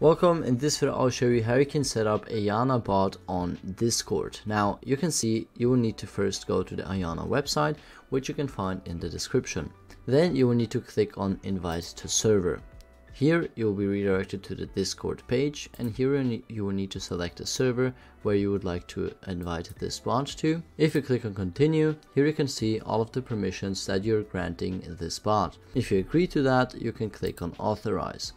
Welcome, in this video I'll show you how you can set up a Ayana bot on Discord. Now you can see you will need to first go to the Ayana website which you can find in the description. Then you will need to click on invite to server. Here you will be redirected to the Discord page and here you will need to select a server where you would like to invite this bot to. If you click on continue, here you can see all of the permissions that you're granting this bot. If you agree to that, you can click on authorize.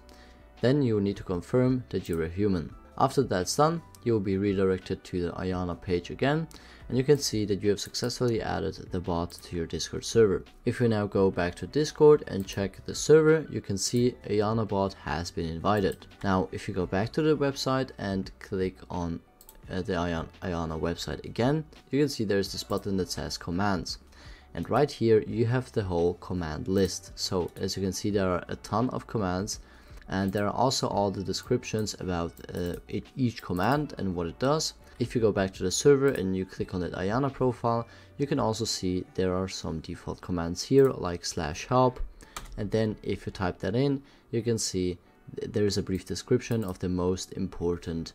Then you will need to confirm that you're a human. After that's done, you will be redirected to the Ayana page again and you can see that you have successfully added the bot to your Discord server. If you now go back to Discord and check the server, you can see Ayana bot has been invited. Now if you go back to the website and click on uh, the Ayana website again, you can see there's this button that says commands and right here you have the whole command list so as you can see there are a ton of commands and there are also all the descriptions about uh, each command and what it does. If you go back to the server and you click on that Ayana profile, you can also see there are some default commands here like slash help and then if you type that in, you can see there is a brief description of the most important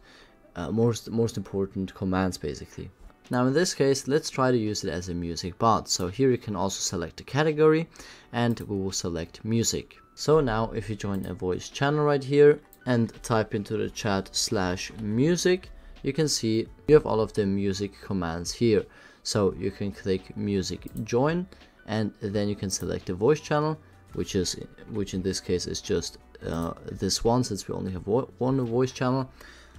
uh, most most important commands basically. Now in this case, let's try to use it as a music bot. So here you can also select a category and we will select music. So now if you join a voice channel right here and type into the chat slash music, you can see you have all of the music commands here. So you can click music join and then you can select a voice channel, which is which in this case is just uh, this one since we only have one voice channel.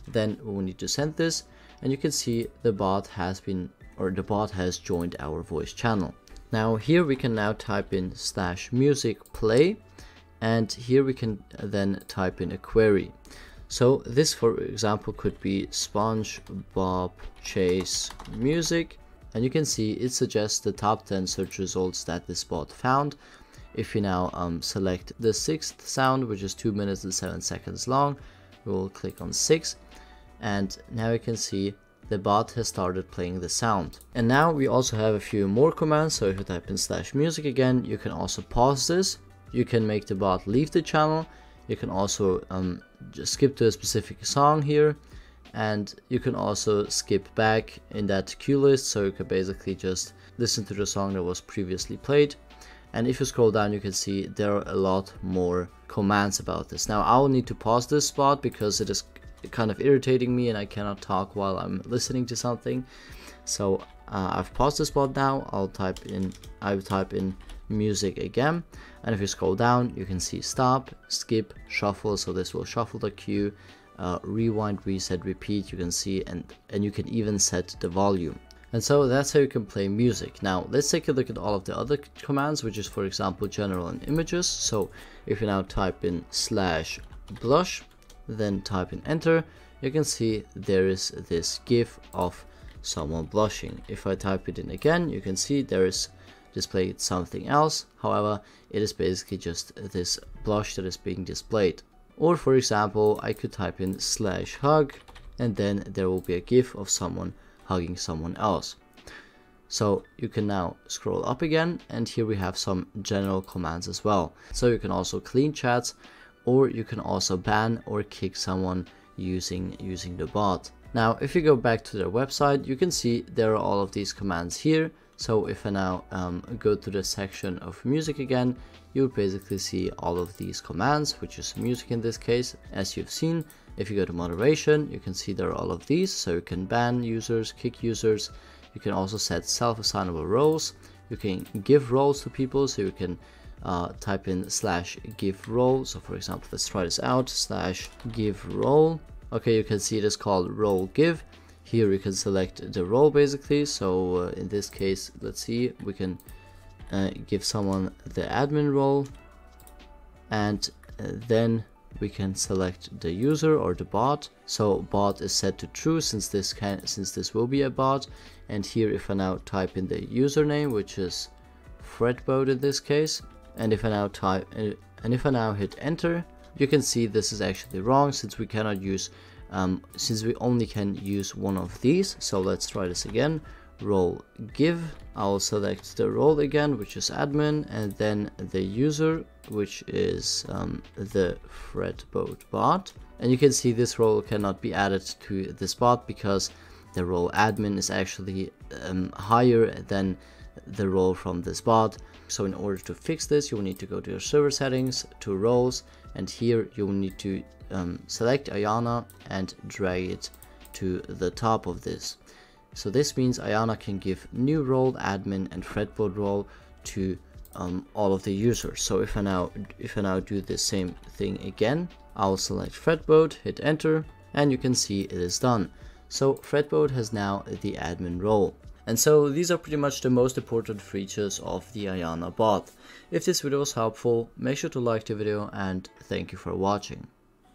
Then we need to send this and you can see the bot has been or the bot has joined our voice channel. Now here we can now type in slash music play and here we can then type in a query so this for example could be SpongeBob Chase music and you can see it suggests the top 10 search results that this bot found if you now um, select the sixth sound which is 2 minutes and 7 seconds long we'll click on 6 and now you can see the bot has started playing the sound. And now we also have a few more commands, so if you type in slash music again, you can also pause this. You can make the bot leave the channel. You can also um, just skip to a specific song here. And you can also skip back in that queue list so you can basically just listen to the song that was previously played. And if you scroll down you can see there are a lot more commands about this. Now I will need to pause this spot because it is kind of irritating me and I cannot talk while I'm listening to something. So uh, I've paused this spot now. I'll type in I will type in music again. And if you scroll down you can see stop skip shuffle. So this will shuffle the queue uh, rewind reset repeat. You can see and and you can even set the volume. And so that's how you can play music. Now let's take a look at all of the other commands which is for example general and images. So if you now type in slash blush then type in enter you can see there is this gif of someone blushing if i type it in again you can see there is displayed something else. However, it is basically just this blush that is being displayed. Or for example, I could type in slash hug and then there will be a gif of someone hugging someone else. So you can now scroll up again and here we have some general commands as well. So you can also clean chats or you can also ban or kick someone using using the bot. Now if you go back to their website you can see there are all of these commands here so if I now um, go to the section of music again, you'll basically see all of these commands, which is music in this case, as you've seen. If you go to moderation, you can see there are all of these, so you can ban users, kick users, you can also set self-assignable roles, you can give roles to people, so you can uh, type in slash give role, so for example, let's try this out, slash give role, okay, you can see it is called role give, here we can select the role basically. So uh, in this case let's see we can uh, give someone the admin role and uh, then we can select the user or the bot. So bot is set to true since this can since this will be a bot. And here if I now type in the username which is Fredbot in this case and if I now type uh, and if I now hit enter you can see this is actually wrong since we cannot use um, since we only can use one of these so let's try this again role give. I'll select the role again, which is admin, and then the user, which is um, the Fredboat bot. And you can see this role cannot be added to this bot because the role admin is actually um, higher than the role from this bot. So in order to fix this, you will need to go to your server settings, to roles, and here you will need to um, select Ayana and drag it to the top of this. So this means Ayana can give new role, admin, and FredBoat role to um, all of the users. So if I now if I now do the same thing again, I'll select FredBoat, hit enter, and you can see it is done. So FredBoat has now the admin role. And so these are pretty much the most important features of the Ayana bot. If this video was helpful, make sure to like the video and thank you for watching.